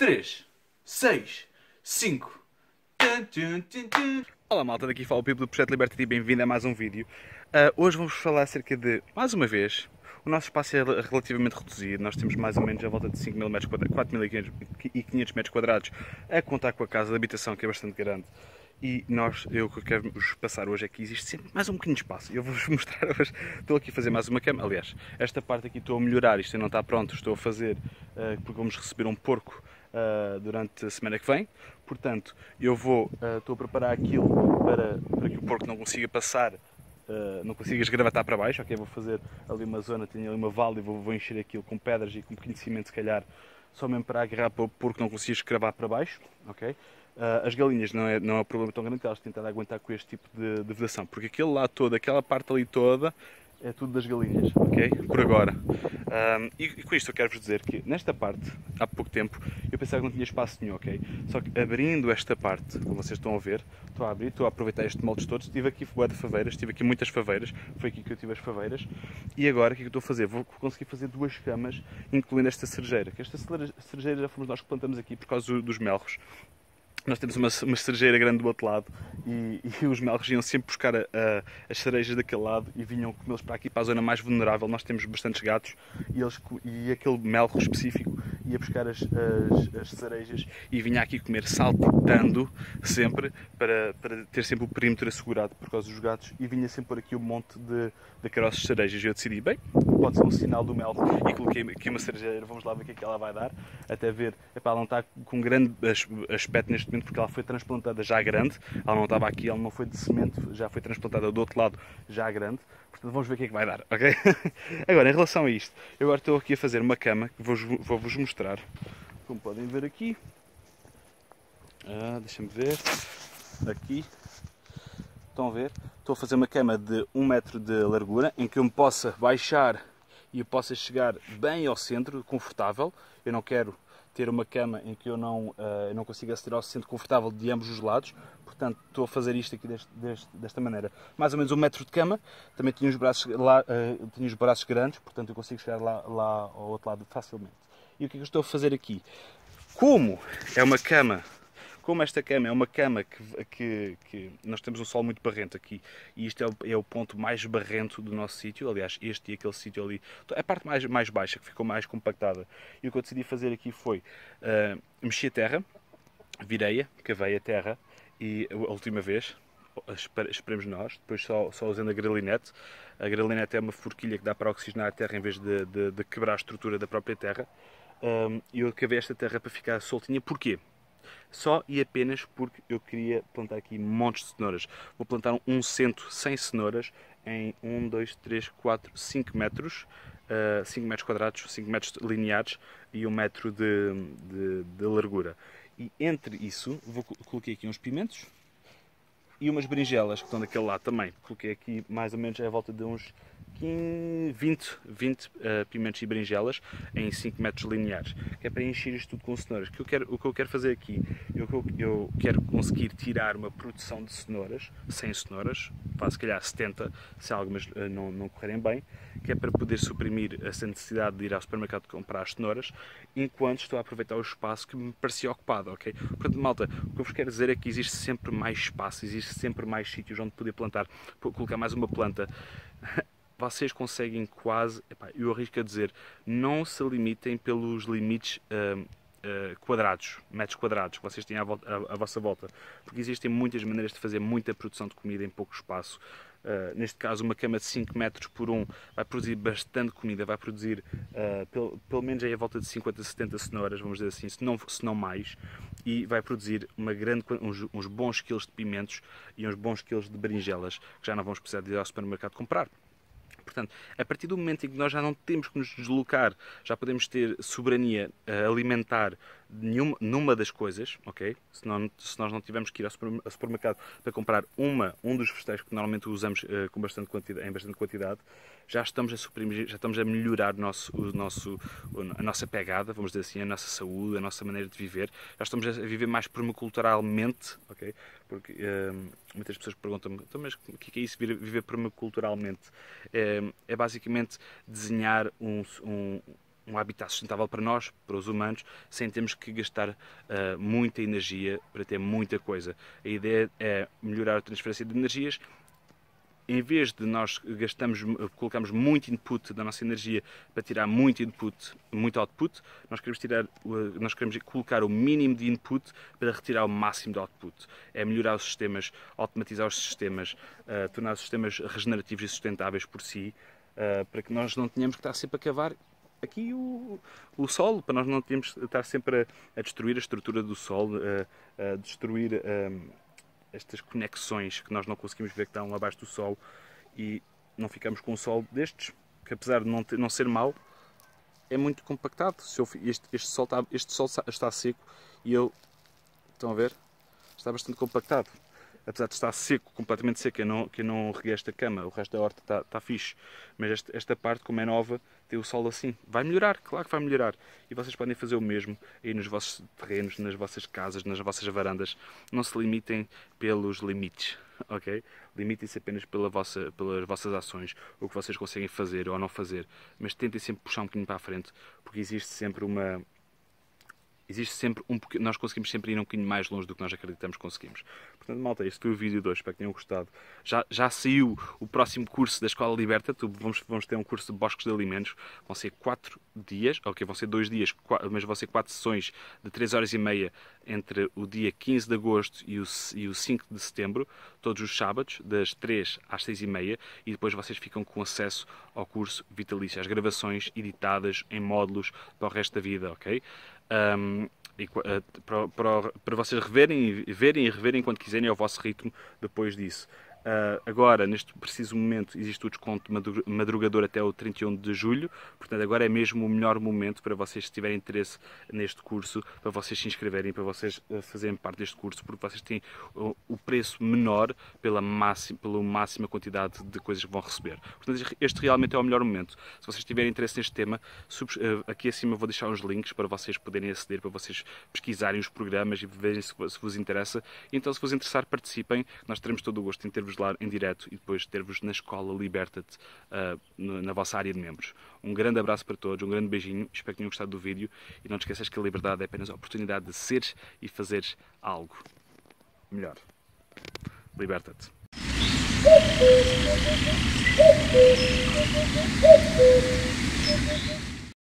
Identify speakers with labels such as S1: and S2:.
S1: 3, 6, 5. Olá malta, daqui fala o Pipo do Projeto Liberty e bem-vindo a mais um vídeo. Uh, hoje vamos falar acerca de, mais uma vez, o nosso espaço é relativamente reduzido, nós temos mais ou menos a volta de 5.000 metros quadrados, 4.500 metros quadrados, a contar com a casa de habitação que é bastante grande. E nós, eu que quero vos passar hoje é que existe sempre mais um de espaço. Eu vou-vos mostrar hoje, estou aqui a fazer mais uma cama. Aliás, esta parte aqui estou a melhorar, isto ainda não está pronto, estou a fazer, uh, porque vamos receber um porco uh, durante a semana que vem. Portanto, eu vou, uh, estou a preparar aquilo para, para que o porco não consiga passar, não consiga esgravatar para baixo. Ok, vou fazer ali uma zona, tenho ali uma vala e vou, vou encher aquilo com pedras e com um bocadinho de cimento, se calhar, só mesmo para agarrar para o porco não consiga escravar para baixo. Ok? Uh, as galinhas não é, não é um problema tão grande que elas tentam aguentar com este tipo de, de vedação, porque aquele lá todo, aquela parte ali toda, é tudo das galinhas, ok? Por agora. Um, e, e, com isto eu quero-vos dizer que nesta parte, há pouco tempo, eu pensava que não tinha espaço nenhum, ok? Só que abrindo esta parte, como vocês estão a ver, estou a abrir, estou a aproveitar estes moldes todos, tive aqui boa de faveiras, tive aqui muitas faveiras, foi aqui que eu tive as faveiras, e agora o que é que eu estou a fazer? Vou conseguir fazer duas camas, incluindo esta cerejeira, que esta cerejeira já fomos nós que plantamos aqui por causa dos melros, nós temos uma, uma cerejeira grande do outro lado e, e os melros iam sempre buscar a, a, as cerejas daquele lado e vinham comê-los para aqui, para a zona mais vulnerável. Nós temos bastantes gatos e, eles, e aquele melro específico ia buscar as, as, as cerejas. E vinha aqui comer saltitando sempre para, para ter sempre o perímetro assegurado por causa dos gatos. E vinha sempre por aqui um monte de, de caroças de cerejas. E eu decidi, bem, pode ser um sinal do melro e coloquei aqui uma cerejeira, vamos lá ver o que é que ela vai dar, até ver, epá, ela não está com grande aspecto neste momento porque ela foi transplantada já grande, ela não estava aqui, ela não foi de semente, já foi transplantada do outro lado já grande, vamos ver o que é que vai dar, ok? Agora, em relação a isto, eu agora estou aqui a fazer uma cama que vou-vos vou mostrar, como podem ver aqui, ah, deixa-me ver, aqui, estão a ver? Estou a fazer uma cama de 1 metro de largura, em que eu me possa baixar e eu possa chegar bem ao centro, confortável, eu não quero ter uma cama em que eu não, uh, não consigo aceder ao centro confortável de ambos os lados. Portanto, estou a fazer isto aqui deste, deste, desta maneira. Mais ou menos um metro de cama. Também tinha os braços, lá, uh, tinha os braços grandes, portanto eu consigo chegar lá, lá ao outro lado facilmente. E o que é que eu estou a fazer aqui? Como é uma cama como esta cama é uma cama que, que, que, nós temos um solo muito barrento aqui e isto é o, é o ponto mais barrento do nosso sítio, aliás, este e aquele sítio ali, então, a parte mais, mais baixa, que ficou mais compactada. E o que eu decidi fazer aqui foi uh, mexer a terra, virei-a, cavei a terra e a última vez, esperemos nós, depois só, só usando a gralinete. A gralinete é uma forquilha que dá para oxigenar a terra em vez de, de, de quebrar a estrutura da própria terra. Um, e eu cavei esta terra para ficar soltinha. Porquê? Só e apenas porque eu queria plantar aqui montes de cenouras. Vou plantar um cento sem cenouras em 1, 2, 3, 4, 5 metros, uh, 5 metros quadrados, 5 metros lineares e 1 metro de, de, de largura. E entre isso, vou, coloquei aqui uns pimentos e umas berinjelas que estão daquele lado também. Coloquei aqui mais ou menos à volta de uns 20, 20 uh, pimentos e berinjelas em 5 metros lineares, que é para encher isto tudo com cenouras. O que eu quero, o que eu quero fazer aqui, eu, eu quero conseguir tirar uma produção de cenouras, 100 cenouras, para se calhar 70, se algumas uh, não, não correrem bem, que é para poder suprimir essa necessidade de ir ao supermercado comprar as cenouras, enquanto estou a aproveitar o espaço que me parecia ocupado, ok? Portanto, malta, o que eu vos quero dizer é que existe sempre mais espaço, existe sempre mais sítios onde poder plantar, colocar mais uma planta. Vocês conseguem quase, epá, eu arrisco a dizer, não se limitem pelos limites uh, uh, quadrados, metros quadrados que vocês têm à, volta, à, à, vossa volta, porque existem muitas maneiras de fazer muita produção de comida em pouco espaço. Uh, neste caso, uma cama de 5 metros por 1 vai produzir bastante comida, vai produzir pelo, pelo menos aí a volta de 50, 70 cenouras, vamos dizer assim, se não, se não mais, e vai produzir uma grande, uns, uns bons quilos de pimentos e uns bons quilos de berinjelas, que já não vamos precisar de ir ao supermercado comprar. Portanto, a partir do momento em que nós já não temos que nos deslocar, já podemos ter soberania uh, alimentar nenhuma, numa das coisas, ok? Se, não, se nós não tivermos que ir ao supermercado para comprar uma, um dos vegetais que normalmente usamos uh, com bastante quantidade, em bastante quantidade, já estamos a suprimir, já estamos a melhorar o nosso, o nosso, a nossa pegada, vamos dizer assim, a nossa saúde, a nossa maneira de viver. Já estamos a viver mais permaculturalmente, ok? Porque uh, muitas pessoas perguntam-me, então, mas o que é isso, viver permaculturalmente? É basicamente desenhar um, um um habitat sustentável para nós, para os humanos, sem termos que gastar uh, muita energia para ter muita coisa. A ideia é melhorar a transferência de energias em vez de nós gastamos, colocamos muito input da nossa energia para tirar muito input, muito output, nós queremos tirar, nós queremos colocar o mínimo de input para retirar o máximo de output. É melhorar os sistemas, automatizar os sistemas, uh, tornar os sistemas regenerativos e sustentáveis por si, uh, para que nós não tenhamos que estar sempre a cavar aqui o, o solo, para nós não termos estar sempre a, a destruir a estrutura do solo, a, a destruir estas conexões que nós não conseguimos ver que estão abaixo do sol e não ficamos com um sol destes, que apesar de não, ter, não ser mau, é muito compactado. Este, este, sol está, este sol está seco e ele, estão a ver, está bastante compactado apesar de estar seco, completamente seco, eu não, que eu não reguei esta cama, o resto da horta está, está fixe. Mas esta, esta parte, como é nova, tem o sol assim. Vai melhorar, claro que vai melhorar. E vocês podem fazer o mesmo aí nos vossos terrenos, nas vossas casas, nas vossas varandas. Não se limitem pelos limites, ok? Limitem-se apenas pela vossa, pelas vossas ações, o que vocês conseguem fazer ou não fazer. Mas tentem sempre puxar um bocadinho para a frente, porque existe sempre uma existe sempre um nós conseguimos sempre ir um bocadinho mais longe do que nós acreditamos que conseguimos. Portanto, malta, este foi o vídeo de hoje, espero que tenham gostado. Já, já saiu o próximo curso da Escola Liberta, vamos, vamos ter um curso de Bosques de Alimentos, vão ser 4 dias, ok, vão ser 2 dias, mas vão ser 4 sessões de 3 horas e meia entre o dia 15 de agosto e o, e o 5 de setembro, todos os sábados, das 3 às 6 e meia, e depois vocês ficam com acesso ao curso vitalício, às gravações editadas em módulos para o resto da vida, ok? Um, e, uh, para, para, para, vocês reverem, verem e reverem quando quiserem ao vosso ritmo depois disso. Uh, agora, neste preciso momento, existe o desconto madrugador até o 31 de julho, portanto, agora é mesmo o melhor momento para vocês, se tiverem interesse neste curso, para vocês se inscreverem, para vocês uh, fazerem parte deste curso, porque vocês têm o, preço menor pela, máxima, pela máxima quantidade de coisas que vão receber. Portanto, este realmente é o melhor momento. Se vocês tiverem interesse neste tema, uh, aqui acima vou deixar os links para vocês poderem aceder, para vocês pesquisarem os programas e verem se, vos interessa. Então, se vos interessar, participem, nós teremos todo o gosto em ter-vos ter-vos lá em direto e depois ter-vos na escola Liberta-te uh, na vossa área de membros. Um grande abraço para todos, um grande beijinho, espero que tenham gostado do vídeo e não te esqueças que a liberdade é apenas a oportunidade de seres e fazeres algo melhor. Liberta-te.